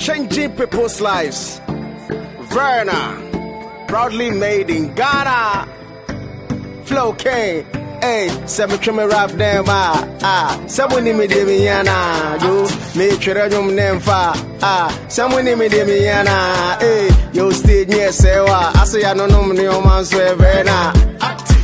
changing people's lives. Verna, proudly made in Ghana. Flowking, hey, to me rap them ah ah. Someone in me de me yana, yo. Me nyum nem fa ah. Someone in me de me yana, hey. Yo stage near sewa, I say I no know me o man so Verna.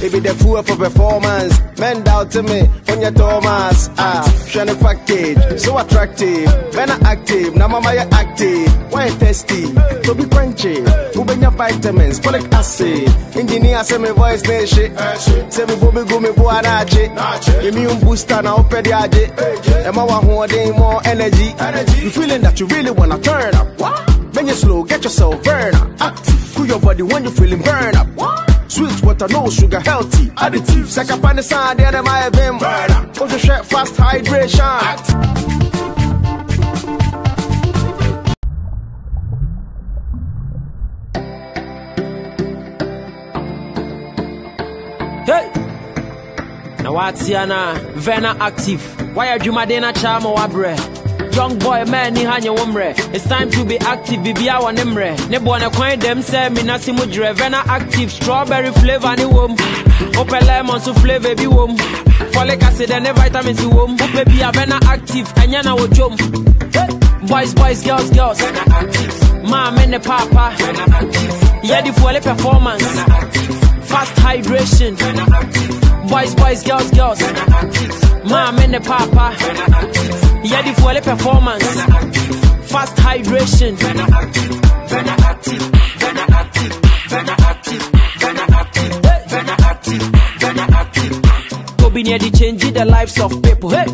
It be the fool for performance. Men doubt to me when you Thomas. Ah, package, so attractive. Men are active, now mama you active. Why testy? To be crunchy. Who bring your vitamins, folic acid. Engineer say me voice nation. Say me go me go me go anache. Immune booster now open the aje. Am I one more energy? You feeling that you really wanna turn up? What? When you slow, get yourself burn up. Active, cool your body when you feeling burn up. Sweet water, no sugar, healthy. Additive, second pan the side, then I have him. Burn up. Ultra share fast hydration. Active. Hey! Na watia na Verna active. Why are you madena chama wabre? Oh, Young boy man ni hanye womre. It's time to be active bibia wa nemre. Ne na kwan dem say me na simu dre Verna active strawberry flavor ni wom. Open lemon so flavor bi wom. Folic acid and vitamins si wom. Upe bi a Verna active anya na wo jom. Boys boys girls girls. Verna active. Mom and the papa. Verna active. Yeah the full performance. Verna active. Fast hydration. Boys, boys, girls, girls. Mom and the papa. Yeah, the full performance. Fast hydration. Toby near the change the lives of people. Hey,